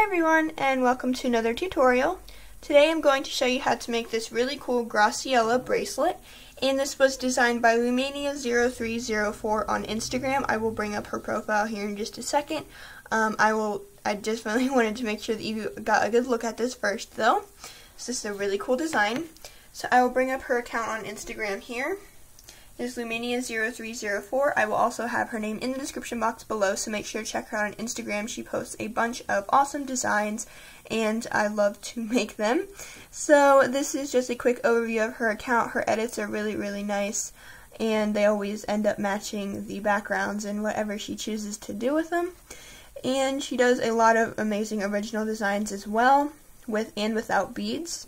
Hi everyone and welcome to another tutorial. Today I'm going to show you how to make this really cool Graciella bracelet and this was designed by loomania0304 on Instagram. I will bring up her profile here in just a second. Um, I will. I just really wanted to make sure that you got a good look at this first though. This is a really cool design. So I will bring up her account on Instagram here is loomania0304. I will also have her name in the description box below, so make sure to check her out on Instagram. She posts a bunch of awesome designs, and I love to make them. So this is just a quick overview of her account. Her edits are really, really nice, and they always end up matching the backgrounds and whatever she chooses to do with them. And she does a lot of amazing original designs as well, with and without beads.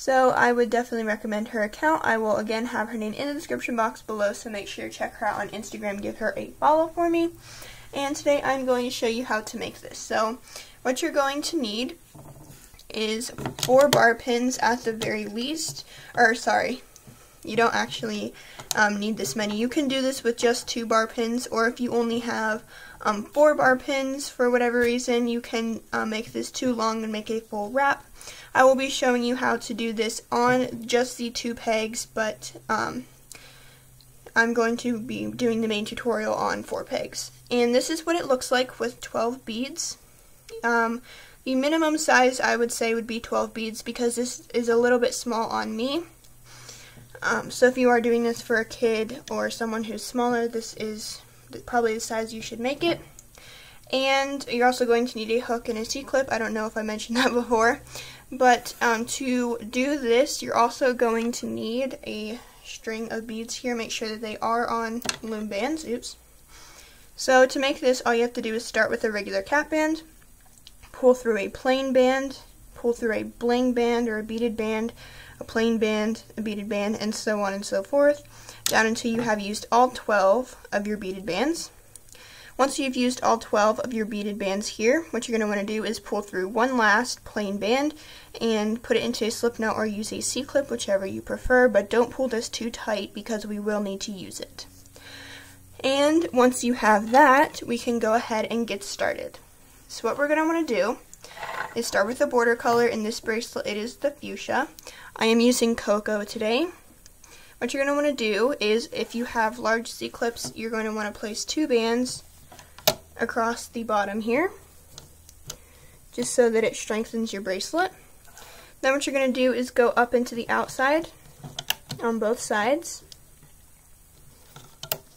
So I would definitely recommend her account. I will again have her name in the description box below, so make sure to check her out on Instagram, give her a follow for me. And today I'm going to show you how to make this. So what you're going to need is four bar pins at the very least, or sorry, you don't actually um, need this many. You can do this with just two bar pins, or if you only have um, four bar pins for whatever reason, you can uh, make this too long and make a full wrap. I will be showing you how to do this on just the two pegs, but um, I'm going to be doing the main tutorial on four pegs. And this is what it looks like with 12 beads. Um, the minimum size I would say would be 12 beads because this is a little bit small on me. Um, so if you are doing this for a kid or someone who's smaller, this is probably the size you should make it. And you're also going to need a hook and a C-clip. I don't know if I mentioned that before. But um, to do this, you're also going to need a string of beads here. Make sure that they are on loom bands. Oops. So to make this, all you have to do is start with a regular cap band, pull through a plain band, pull through a bling band or a beaded band, a plain band, a beaded band, and so on and so forth, down until you have used all 12 of your beaded bands. Once you've used all 12 of your beaded bands here, what you're going to want to do is pull through one last plain band and put it into a slip knot or use a C-clip, whichever you prefer, but don't pull this too tight because we will need to use it. And once you have that, we can go ahead and get started. So what we're going to want to do is start with the border color. In this bracelet, it is the fuchsia. I am using cocoa today. What you're going to want to do is, if you have large C-clips, you're going to want to place two bands across the bottom here, just so that it strengthens your bracelet. Then what you're going to do is go up into the outside on both sides,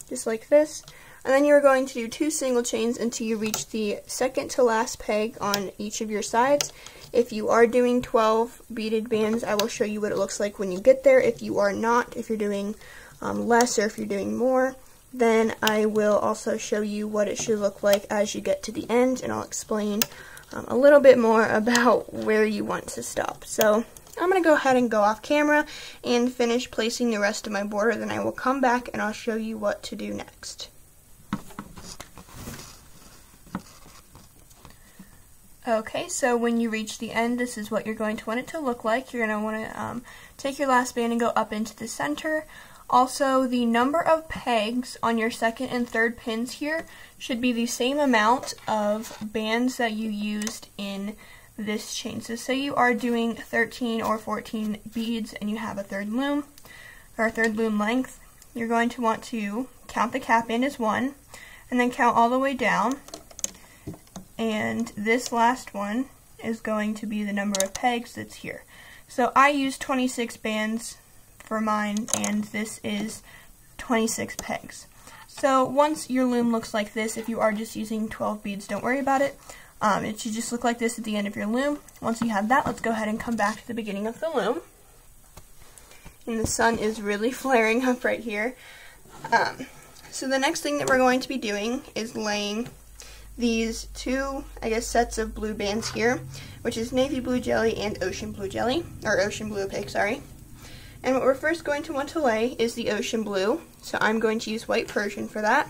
just like this. And then you're going to do two single chains until you reach the second to last peg on each of your sides. If you are doing 12 beaded bands, I will show you what it looks like when you get there. If you are not, if you're doing um, less or if you're doing more, then I will also show you what it should look like as you get to the end, and I'll explain um, a little bit more about where you want to stop. So I'm going to go ahead and go off camera and finish placing the rest of my border, then I will come back and I'll show you what to do next. Okay, so when you reach the end, this is what you're going to want it to look like. You're going to want to um, take your last band and go up into the center. Also, the number of pegs on your second and third pins here should be the same amount of bands that you used in this chain. So say you are doing 13 or 14 beads and you have a third loom, or a third loom length, you're going to want to count the cap in as one, and then count all the way down, and this last one is going to be the number of pegs that's here. So I used 26 bands for mine, and this is 26 pegs. So once your loom looks like this, if you are just using 12 beads, don't worry about it. Um, it should just look like this at the end of your loom. Once you have that, let's go ahead and come back to the beginning of the loom. And the sun is really flaring up right here. Um, so the next thing that we're going to be doing is laying these two, I guess, sets of blue bands here, which is navy blue jelly and ocean blue jelly, or ocean blue opaque, sorry. And what we're first going to want to lay is the ocean blue. So I'm going to use white Persian for that.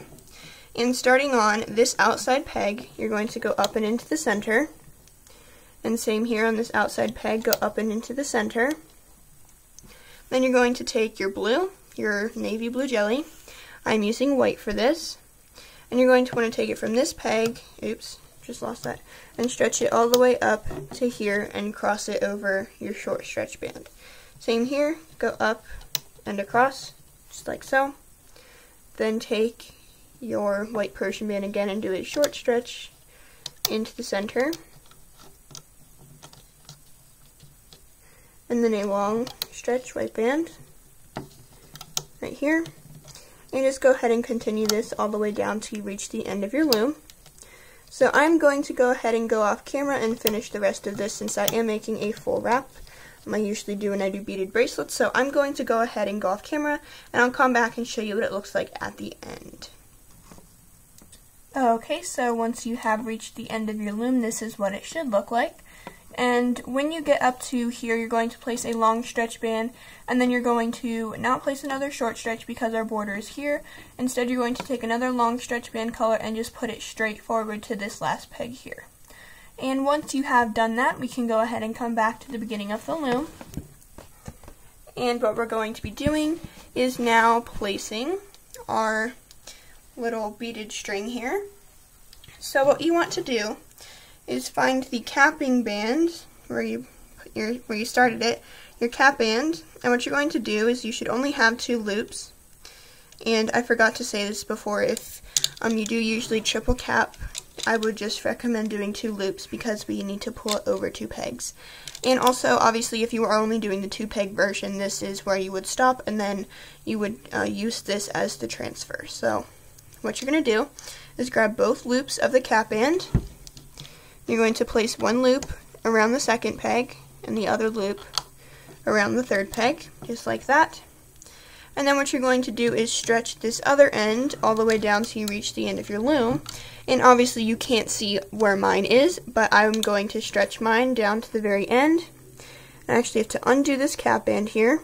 And starting on this outside peg, you're going to go up and into the center. And same here on this outside peg, go up and into the center. Then you're going to take your blue, your navy blue jelly. I'm using white for this. And you're going to want to take it from this peg, oops, just lost that, and stretch it all the way up to here and cross it over your short stretch band. Same here, go up and across, just like so. Then take your white Persian band again and do a short stretch into the center. And then a long stretch white band right here. And just go ahead and continue this all the way down till you reach the end of your loom. So I'm going to go ahead and go off camera and finish the rest of this since I am making a full wrap. I usually do when I do beaded bracelets. So I'm going to go ahead and go off camera and I'll come back and show you what it looks like at the end. Okay, so once you have reached the end of your loom, this is what it should look like. And when you get up to here, you're going to place a long stretch band, and then you're going to not place another short stretch because our border is here. Instead, you're going to take another long stretch band color and just put it straight forward to this last peg here. And once you have done that, we can go ahead and come back to the beginning of the loom. And what we're going to be doing is now placing our little beaded string here. So what you want to do is find the capping band where you your, where you started it, your cap band, and what you're going to do is you should only have two loops. And I forgot to say this before, if um, you do usually triple cap, I would just recommend doing two loops because we need to pull it over two pegs. And also, obviously, if you are only doing the two peg version, this is where you would stop and then you would uh, use this as the transfer. So, what you're going to do is grab both loops of the cap band you're going to place one loop around the second peg and the other loop around the third peg, just like that. And then what you're going to do is stretch this other end all the way down till you reach the end of your loom. And obviously you can't see where mine is, but I'm going to stretch mine down to the very end. I actually have to undo this cap band here.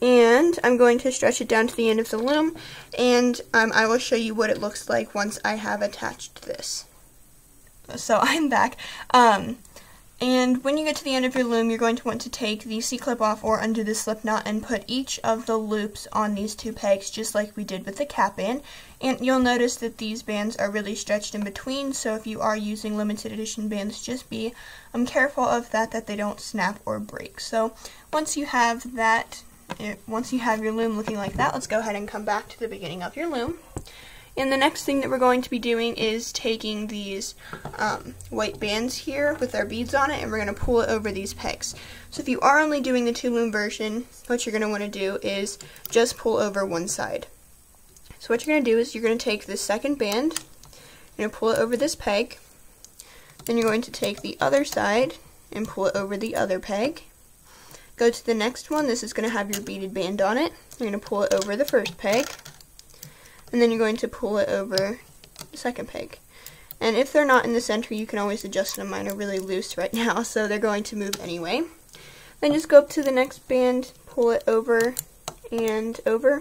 And I'm going to stretch it down to the end of the loom, and um, I will show you what it looks like once I have attached this so I'm back. Um, and when you get to the end of your loom, you're going to want to take the C-clip off or undo the slip knot and put each of the loops on these two pegs, just like we did with the cap band. And you'll notice that these bands are really stretched in between, so if you are using limited edition bands, just be um, careful of that, that they don't snap or break. So once you have that, it, eh, once you have your loom looking like that, let's go ahead and come back to the beginning of your loom. And the next thing that we're going to be doing is taking these um, white bands here with our beads on it and we're going to pull it over these pegs. So if you are only doing the two loom version, what you're going to want to do is just pull over one side. So what you're going to do is you're going to take the second band, you're going to pull it over this peg, then you're going to take the other side and pull it over the other peg. Go to the next one, this is going to have your beaded band on it. You're going to pull it over the first peg and then you're going to pull it over the second peg. And if they're not in the center, you can always adjust them. Mine are really loose right now, so they're going to move anyway. Then just go up to the next band, pull it over and over.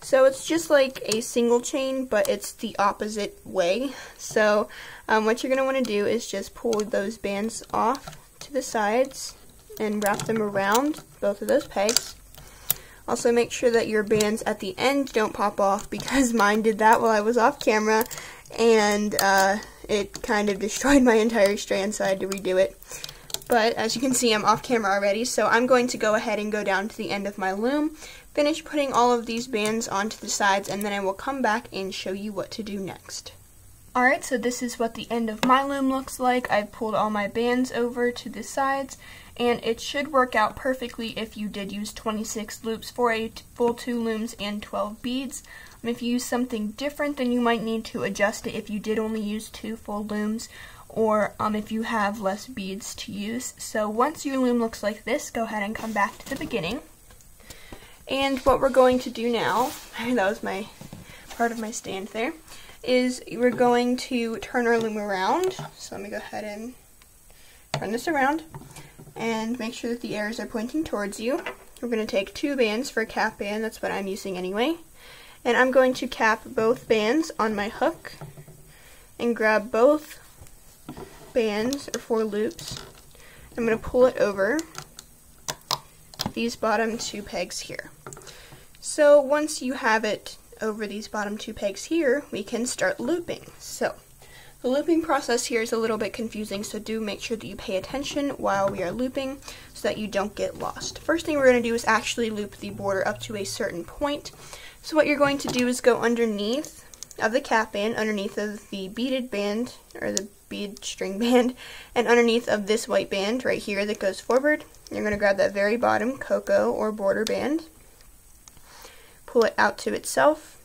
So it's just like a single chain, but it's the opposite way. So um, what you're going to want to do is just pull those bands off to the sides and wrap them around both of those pegs. Also make sure that your bands at the end don't pop off because mine did that while I was off camera and uh, it kind of destroyed my entire strand so I had to redo it. But as you can see I'm off camera already so I'm going to go ahead and go down to the end of my loom, finish putting all of these bands onto the sides and then I will come back and show you what to do next. Alright, so this is what the end of my loom looks like. I've pulled all my bands over to the sides and it should work out perfectly if you did use 26 loops for a full two looms and 12 beads. Um, if you use something different, then you might need to adjust it if you did only use two full looms or um, if you have less beads to use. So once your loom looks like this, go ahead and come back to the beginning. And what we're going to do now, that was my part of my stand there, is we're going to turn our loom around. So let me go ahead and turn this around and make sure that the arrows are pointing towards you. We're going to take two bands for a cap band, that's what I'm using anyway. And I'm going to cap both bands on my hook and grab both bands or four loops. I'm going to pull it over these bottom two pegs here. So once you have it over these bottom two pegs here, we can start looping. So The looping process here is a little bit confusing, so do make sure that you pay attention while we are looping so that you don't get lost. First thing we're going to do is actually loop the border up to a certain point. So what you're going to do is go underneath of the cap band, underneath of the beaded band, or the bead string band, and underneath of this white band right here that goes forward. You're going to grab that very bottom cocoa or border band, pull it out to itself,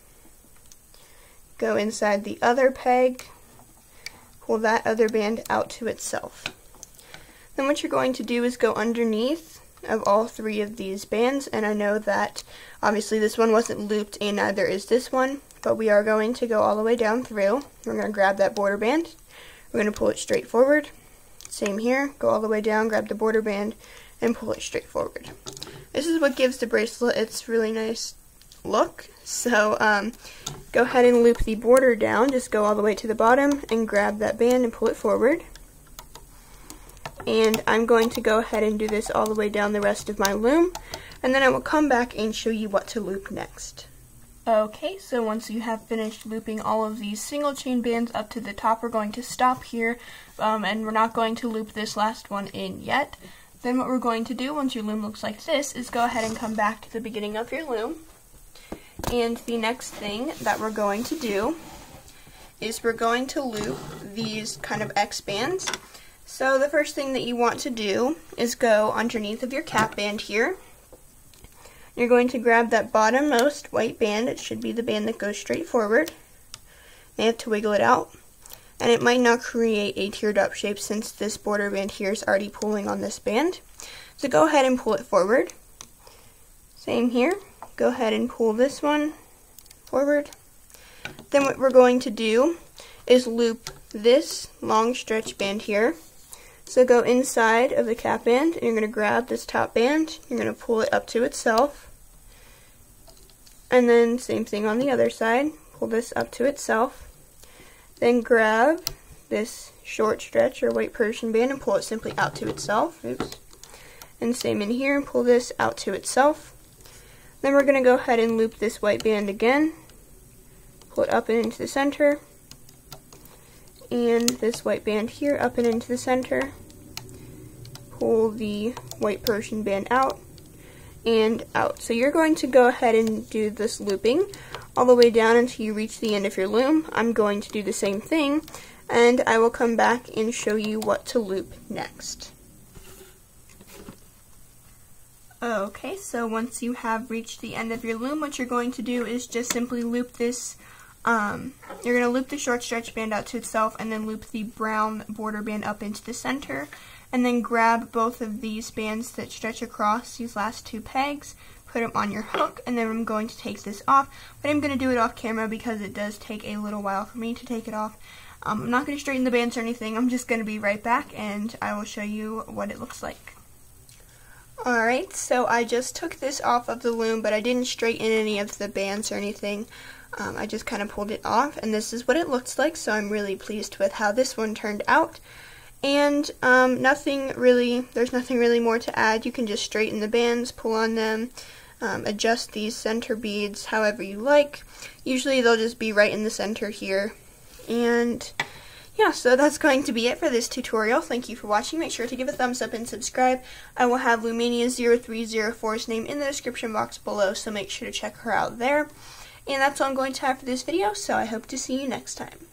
go inside the other peg, pull that other band out to itself. Then what you're going to do is go underneath of all three of these bands and I know that obviously this one wasn't looped and neither is this one but we are going to go all the way down through. We're going to grab that border band. We're going to pull it straight forward. Same here. Go all the way down, grab the border band, and pull it straight forward. This is what gives the bracelet its really nice look. So um, go ahead and loop the border down. Just go all the way to the bottom and grab that band and pull it forward and I'm going to go ahead and do this all the way down the rest of my loom and then I will come back and show you what to loop next. Okay, so once you have finished looping all of these single chain bands up to the top, we're going to stop here, um, and we're not going to loop this last one in yet. Then what we're going to do once your loom looks like this is go ahead and come back to the beginning of your loom. And the next thing that we're going to do is we're going to loop these kind of X bands so the first thing that you want to do is go underneath of your cap band here. You're going to grab that bottommost white band. It should be the band that goes straight forward. You have to wiggle it out. And it might not create a teardrop shape since this border band here is already pulling on this band. So go ahead and pull it forward. Same here. Go ahead and pull this one forward. Then what we're going to do is loop this long stretch band here so go inside of the cap band and you're going to grab this top band, you're going to pull it up to itself. And then same thing on the other side, pull this up to itself. Then grab this short stretch or white Persian band and pull it simply out to itself. Oops. And same in here, and pull this out to itself. Then we're going to go ahead and loop this white band again. Pull it up and into the center and this white band here up and into the center. Pull the white Persian band out and out. So you're going to go ahead and do this looping all the way down until you reach the end of your loom. I'm going to do the same thing and I will come back and show you what to loop next. Okay, so once you have reached the end of your loom, what you're going to do is just simply loop this um, you're going to loop the short stretch band out to itself and then loop the brown border band up into the center and then grab both of these bands that stretch across these last two pegs, put them on your hook, and then I'm going to take this off. But I'm going to do it off camera because it does take a little while for me to take it off. Um, I'm not going to straighten the bands or anything. I'm just going to be right back and I will show you what it looks like. Alright, so I just took this off of the loom, but I didn't straighten any of the bands or anything. Um, I just kind of pulled it off, and this is what it looks like, so I'm really pleased with how this one turned out. And um, nothing really, there's nothing really more to add. You can just straighten the bands, pull on them, um, adjust these center beads however you like. Usually they'll just be right in the center here. And yeah, so that's going to be it for this tutorial. Thank you for watching. Make sure to give a thumbs up and subscribe. I will have loomania0304's name in the description box below, so make sure to check her out there. And that's all I'm going to have for this video, so I hope to see you next time.